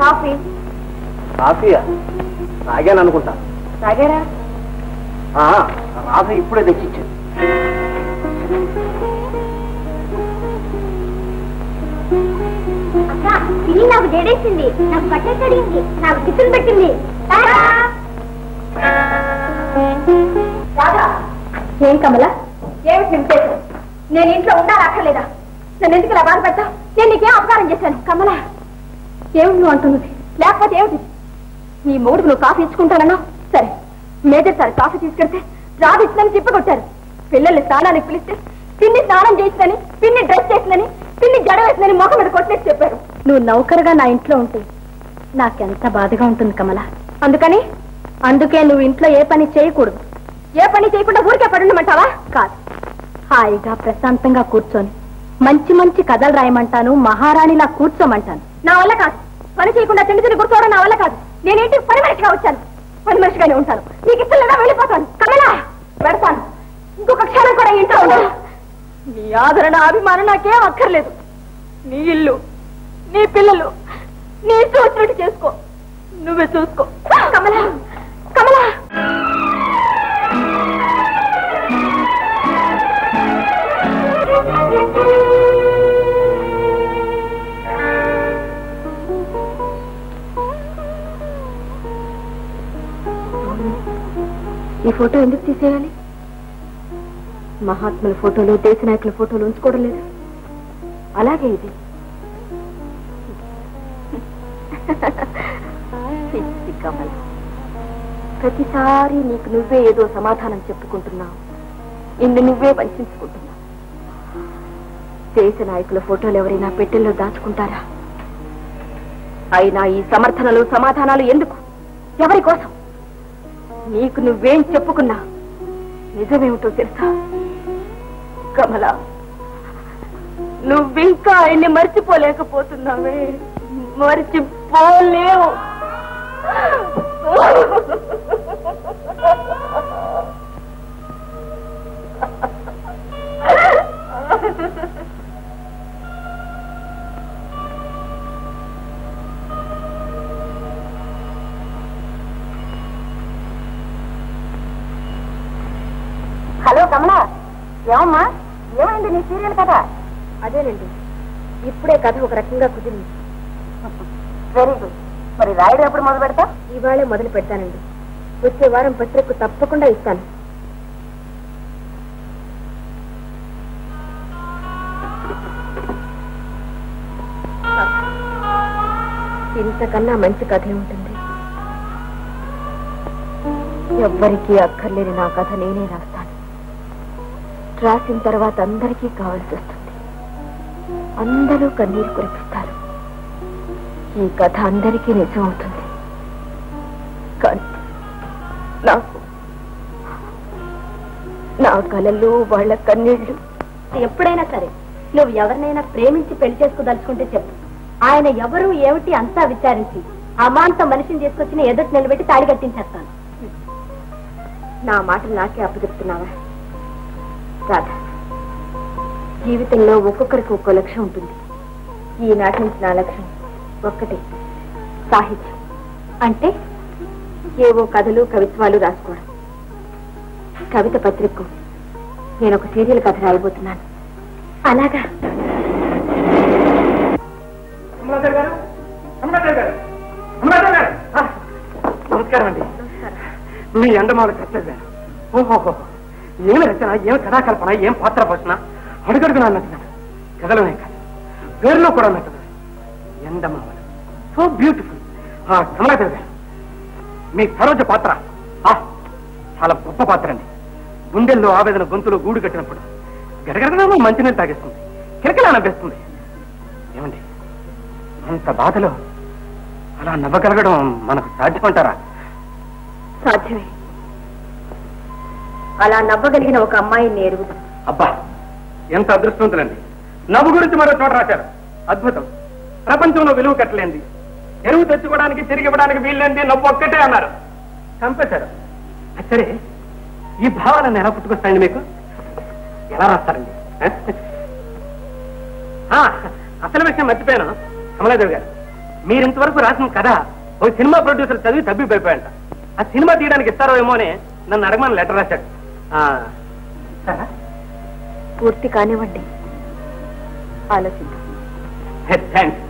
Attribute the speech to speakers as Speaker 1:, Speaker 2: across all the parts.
Speaker 1: Coffee.
Speaker 2: కాఫీయా? తాగాను అనుకుంటా
Speaker 1: తాగారా?
Speaker 2: ఆ, రాధ ఇప్పుడే తెచ్చిచ్చాను
Speaker 1: పిల్లి నాకు జడేసింది నాకు బట్ట కడిగింది నాకు టిఫిన్ పెట్టింది. ఏం కమల? ఏమిటి నీ ఉద్దేశం? నేను ఇంట్లో ఉండాలి అక్కర్లేదా నన్ను ఎందుకు ఇలా బాధ పెట్టా నేను నీకేం అపకారం చేశాను కమల? ఏమిటి నువ్వు అంటున్నది? లేకపోతే ఏమిటి? నీ మూడుకు నువ్వు కాఫీ ఇచ్చుకుంటానన్నా సరే మేజర్ సార్ కాఫీ తీసుకెళ్తే రాదు ఇచ్చిందని తిప్పకొట్టారు పిల్లల్ని స్నానానికి పిలిస్తే పిన్ని స్నానం చేసిందని పిన్ని డ్రెస్ చేసిందని పిన్ని జడ వేసిందని మొఖం మీద కొట్టేసి చెప్పారు. నువ్వు నౌకరుగా నా ఇంట్లో ఉంటే నాకెంత బాధగా ఉంటుంది కమల. అందుకని అందుకే నువ్వు ఇంట్లో ఏ పని చేయకూడదు. ఏ పని చేయకుండా ఊరికే పడుండమంటావా? కాదు. హాయిగా ప్రశాంతంగా కూర్చొని మంచి మంచి కథలు రాయమంటాను మహారాణిలా కూర్చోమంటాను. నా వల్ల కాదు. పని చేయకుండా తిండి తిని కూర్చోవడం నా వల్ల కాదు. నేనేంటి పని మనిషిగా వచ్చాను. పని మనిషిగానే ఉంటాను. నీకు ఇష్టం లేదా వెళ్ళిపోతాను. కమలా! పెడతాను. ఇంకొక క్షణం కూడా ఇంట్లో ఉండను నీ ఆదరణ అభిమానం నాకేం అక్కర్లేదు. నీ ఇల్లు నీ పిల్లలు నీ చూసినట్టు చేసుకో. నువ్వే చూసుకో. కమలా కమలా. ఈ ఫోటో ఎందుకు తీసేయాలి? మహాత్ముల ఫోటోలు దేశ నాయకుల ఫోటోలు ఉంచుకోవడం లేదు. అలాగే ఇది. కమల ప్రతిసారి నీకు నువ్వే ఏదో సమాధానం చెప్పుకుంటున్నావు నిన్ను నువ్వే వంచుకుంటున్నావు దేశ నాయకుల ఫోటోలు ఎవరైనా పెట్టెల్లో దాచుకుంటారా? అయినా ఈ సమర్థనలు సమాధానాలు ఎందుకు? ఎవరి కోసం? నీకు నువ్వేం చెప్పుకున్నా? నిజమేమిటో తెలుసా? కమల నువ్వింకా ఆయన్ని మర్చిపోలేకపోతున్నావే. మర్చిపోలేవు. హలో కమలా ఏమమ్మా? ఏమైంది నీ సీరియల్ కథ? అదేనండి. ఇప్పుడే కథ ఒక రకంగా కుదిరింది. Very good. మరి రాయడం ఎప్పుడు మొదలు పెడతా ఇవాళే మొదలు పెడతానండి. వచ్చే వారం పత్రిక తప్పకుండా ఇస్తాను. ఇంతకన్నా మంచి కథ ఉంటుంది ఎవ్వరికీ అక్కర్లేని నా కథ నేనే రాస్తాను. రాసిన తర్వాత అందరికీ కావాల్సి వస్తుంది. అందరూ కన్నీరు కురిపిస్తారు. ఈ కథ అందరికీ నిజం అవుతుంది కానీ నాకు నా కలలు వాళ్ళ కన్నీళ్ళు ఎప్పుడైనా సరే నువ్వు ఎవరినైనా ప్రేమించి పెళ్ళి చేసుకోదలుచుకుంటే చెప్పు. ఆయన ఎవరు ఏమిటి అంతా విచారించి అమాంత మనిషిని తీసుకొచ్చిన ఎదుటి నిలబెట్టి తాడి కట్టించేస్తాను. నా మాటలు నాకే అప్పచెప్తున్నావా? రాధా జీవితంలో ఒక్కొక్కరికి ఒక్కో లక్ష్యం ఉంటుంది. ఈనాటి నుంచి నా లక్ష్యం ఒక్కటి. సాహిత్యం. అంటే ఏవో కథలు కవిత్వాలు రాసుకోవడం. కవిత పత్రిక నేను ఒక సీరియల్ కథ రాయబోతున్నాను. అలాగా.
Speaker 3: నమస్కారం అండి. మీ అండమాల కట్టలేదు ఓహోహో. ఏమి రచన ఏం కథాకల్పన ఏం పాత్ర పోషణ? అడుగడుగునా కథలు కథలోనే కాదు. పేరులో కూడా అన్నట్టు ఎండమాల. So beautiful. ఆ కమలాదేవి మీ సరోజ పాత్ర. చాలా గొప్ప పాత్ర అండి గుండెల్లో ఆవేదన గొంతులో గూడు కట్టినప్పుడు గడగడగా మంచినీళ్ళు తాగేస్తుంది కిరకిలా నవ్వేస్తుంది ఏమండి అంత బాధలో అలా నవ్వగలగడం మనకు సాధ్యమంటారా
Speaker 1: సాధ్యమే అలా నవ్వగలిగిన ఒక అమ్మాయిని ఎరుగుదాం
Speaker 3: అబ్బా ఎంత అదృష్టవంతులండి నవ్వు గురించి మరో చోట రాశారు అద్భుతం ప్రపంచంలో విలువ కట్టలేంది ఎరువు తెచ్చుకోవడానికి తిరిగి ఇవ్వడానికి వీల్లేంది నవ్వు ఒక్కటే అన్నారు. చంపేశారు. సరే ఈ భావాలను ఎలా పుట్టుకొస్తాయండి మీకు? ఎలా రాస్తారండి? అసలు విషయం మర్చిపోయాను కమలాదేవి గారు. మీరు ఇంతవరకు రాసిన కథ ఒక సినిమా ప్రొడ్యూసర్ చదివి తబ్బిపోయిపోయాట ఆ సినిమా తీయడానికి ఇస్తారో ఏమో అని నన్ను అడగమని లెటర్ రాశాడు?
Speaker 1: పూర్తి కానివ్వండి. ఆలోచిద్దాం
Speaker 3: థ్యాంక్స్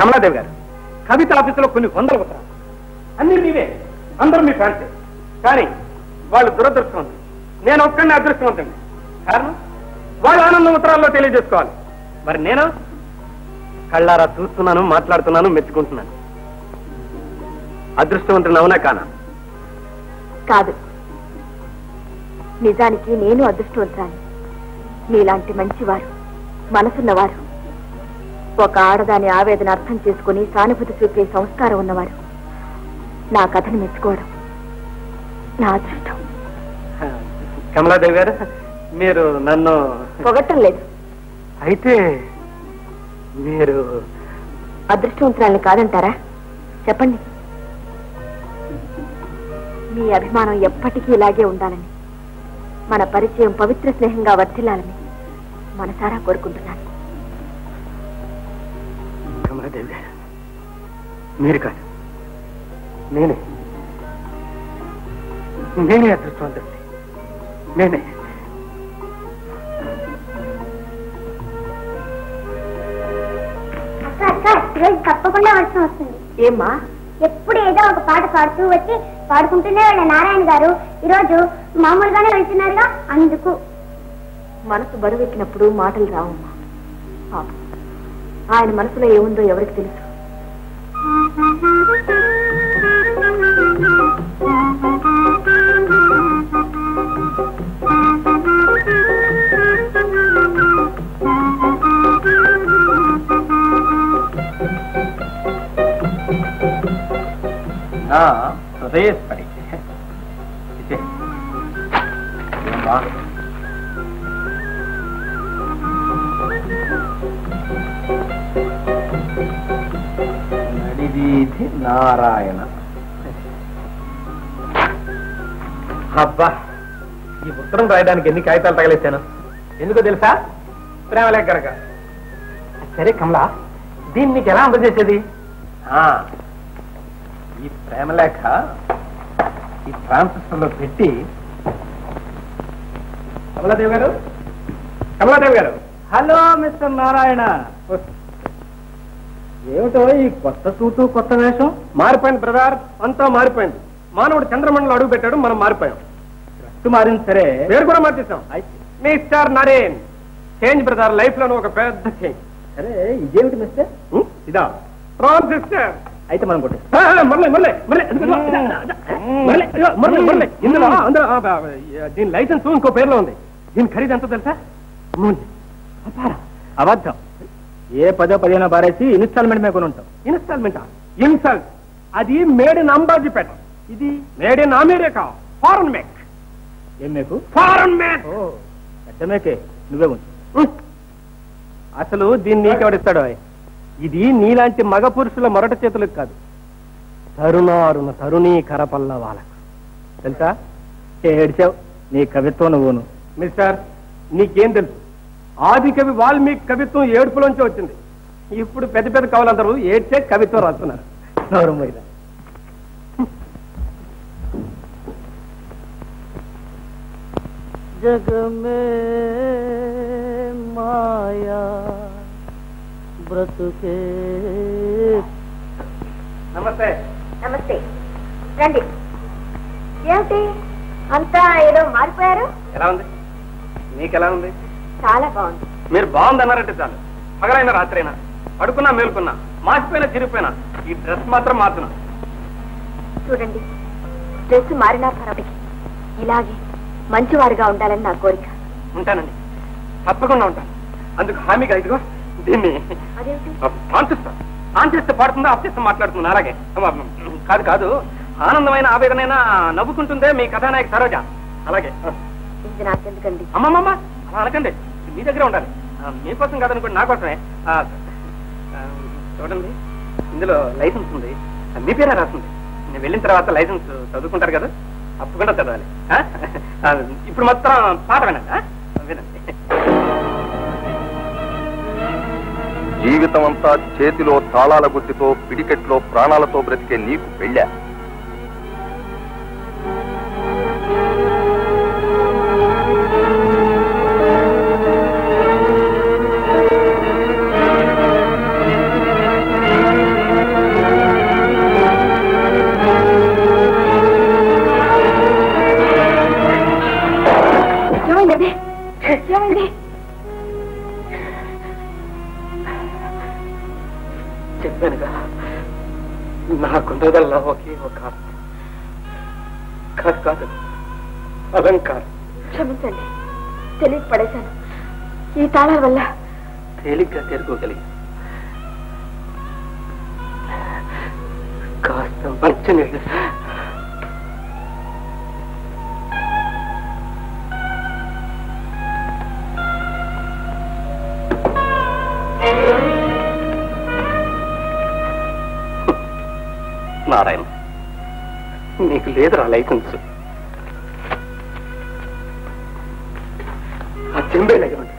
Speaker 3: కమలాదేవి గారు కవిత ఆఫీసులో కొన్ని వందల ఉత్తరాలు. అన్ని మీవే అందరూ మీ ఫ్యాన్సే. కానీ వాళ్ళు దురదృష్టవంతులు. నేను ఒక్కడిని అదృష్టవంతుని కారణం? వాళ్ళు ఆనందం ఉత్తరాల్లో తెలియజేసుకోవాలి. మరి నేను? కళ్ళారా చూస్తున్నాను మాట్లాడుతున్నాను మెచ్చుకుంటున్నాను. అదృష్టవంతుడు అవునా కానా?
Speaker 1: కాదు. నిజానికి నేను అదృష్టవంతురాలి. మీలాంటి మంచివారు మనసున్నవారు ఒక ఆడదాని ఆవేదన అర్థం చేసుకుని సానుభూతి చూపే సంస్కారం ఉన్నవారు నా కథను మెచ్చుకోవడం నా అదృష్టం.
Speaker 3: కమలాదేవి గారు మీరు నన్ను
Speaker 1: పొగట్టం లేదు.
Speaker 3: అయితే మీరు
Speaker 1: అదృష్టవంతురాల్ని కాదంటారా? చెప్పండి. మీ అభిమానం ఎప్పటికీ ఇలాగే ఉండాలని మన పరిచయం పవిత్ర స్నేహంగా వర్ధిల్లాలని మనసారా కోరుకుంటున్నాను.
Speaker 3: గారు మీరు కాదు. నేనే. నేనే అదృష్టవంతుడి నేనే.
Speaker 4: అక్క అక్క ఈరోజు తప్పకుండా వర్షం వస్తుంది.
Speaker 1: ఏమ్మా?
Speaker 4: ఎప్పుడు ఏదో ఒక పాట పాడుతూ వచ్చి పాడుకుంటూనే వాళ్ళ నారాయణ గారు ఈరోజు మామూలుగానే వెళ్తున్నారుగా అందుకు.
Speaker 1: మనసు బరువెక్కినప్పుడు మాటలు రావమ్మా. పాపం. ఆయన మనసులో ఏముందో ఎవరికి తెలుసు?
Speaker 2: నా నడివీధి నారాయణ.
Speaker 3: అబ్బా ఈ ఉత్తరం రాయడానికి ఎన్ని కాగితాలు తగలేశాను? ఎందుకో తెలుసా? ప్రేమ కనుక సరే కమలా దీన్ని నీకు ఎలా అందజేసేది?
Speaker 2: ఆ, ఈ ప్రేమలేఖ ఈ ట్రాన్సిస్టర్లో పెట్టి
Speaker 3: కమలాదేవి గారు కమలాదేవి గారు.
Speaker 2: Hello mister Narayana. ఏమిటో ఈ కొత్త సూటు కొత్త వేషం?
Speaker 3: మారిపోయింది బ్రదర్. అంతా మారిపోయింది. మానవుడు చంద్రమండలం అడుగు పెట్టాడు మనం మారిపోయాం.
Speaker 2: డ్రెస్ మారింది సరే.
Speaker 3: పేరు కూడా మార్చేసాం mister Naren change brother life లోను ఒక పెద్ద చేంజ్.
Speaker 2: సరే ఇదేమిటి మిస్టర్?
Speaker 3: ఇదా. ట్రాన్సిస్టర్
Speaker 2: అయితే మనం కొట్టే
Speaker 3: దీని లైసెన్స్ ఇంకో పేరులో ఉంది. దీని ఖరీదు ఎంత తెలుసా.
Speaker 2: అబద్ధం. ఏ పదో పదిహేనో బారేసి ఇన్స్టాల్మెంట్ మీద కొని ఉంటాం
Speaker 3: ఇన్స్టాల్మెంట్? ఇన్సల్ట్ అది మేడ్ ఇన్ అంబాజీపేట. ఇది made in America. Foreign make.
Speaker 2: ఏం మీకు?
Speaker 3: Foreign
Speaker 2: make. పెద్ద మేకే. నువ్వే ఉంచు.
Speaker 3: అసలు దీన్ని నీకెవడిస్తాడో ఇది నీలాంటి మగ పురుషుల మొరట చేతులకు కాదు. తరుణారుణ తరుణీ కరపల్ల వాళ్ళకు తెలుసా?
Speaker 2: ఏడ్చావు? నీ కవిత్వం నువ్వును.
Speaker 3: మిస్టర్ నీకేం తెలుసు? ఆది కవి వాల్మీకి కవిత్వం ఏడుపులోంచి వచ్చింది ఇప్పుడు పెద్ద పెద్ద కవులందరూ ఏడ్చే కవిత్వం రాస్తున్నారు
Speaker 2: నోరు మూయరా.
Speaker 5: जग में माया व्रत के
Speaker 3: నమస్తే
Speaker 1: నమస్తే రండి ఏమిటి అంతా ఏదో మారిపోయారు
Speaker 3: ఎలా ఉంది మీకు ఎలా ఉంది
Speaker 1: చాలా బాగుంది.
Speaker 3: మీరు బాగుందన్నారంటే చాలు. పగలైనా రాత్రైనా పడుకున్నా మేలుకున్నా మాసిపోయినా చిరిగిపోయినా ఈ డ్రెస్ మాత్రం మార్చున్నా
Speaker 1: చూడండి డ్రెస్ మారినా పర్వాలేదు. ఇలాగే మంచివారుగా ఉండాలని నా కోరిక.
Speaker 3: ఉంటానండి. తప్పకుండా ఉంటాను. అందుకు హామీగా ఇదిగో దీన్ని ఆన్ చేస్తే పాడుతుందా చేస్తే మాట్లాడుతుందా? అలాగే. కాదు కాదు. ఆనందమైన ఆవేదనైనా నవ్వుకుంటుందే మీ కథానాయక సరోజ. అలాగే.
Speaker 1: ఇది నాకెందుకండి
Speaker 3: అమ్మమ్మమ్మ అలా అనకండి. మీ దగ్గరే ఉండాలి. మీకోసం కాదనుకోండి నా కోసమే. చూడండి ఇందులో లైసెన్స్ ఉంది. మీ పేరే రాస్తుంది? నేను వెళ్ళిన తర్వాత లైసెన్స్ చదువుకుంటారు కదా తప్పకుండా చదవాలి. ఆ? ఇప్పుడు మొత్తం పాట వినండి వినండి.
Speaker 5: జీవితం అంతా చేతిలో తాళాల గుత్తితో పిడికెట్లో ప్రాణాలతో బ్రతికే నీకు పెళ్ళా?
Speaker 3: కాదు కాదు. అలంకారం
Speaker 1: క్షమించండి. తెలియక పడేశాను. ఈ తాళాల వల్ల
Speaker 3: తేలిగ్గా తెరుకోగలిగి కాస్త మంచి నీళ్ళు. నారాయణ. నీకు లేదురా లైసెన్స్. ఆ చెంబే లేకపోతే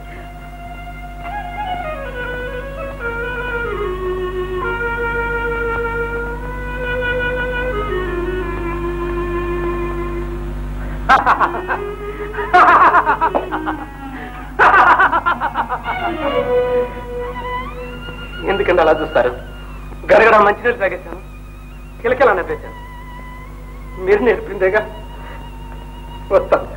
Speaker 3: ఎందుకంటే అలా చూస్తారు. గడగడ మంచినీళ్ళు తాగేశాను. కిలకిలా నవ్వేశాను మీరు నేర్పిందేగా? వస్తాను.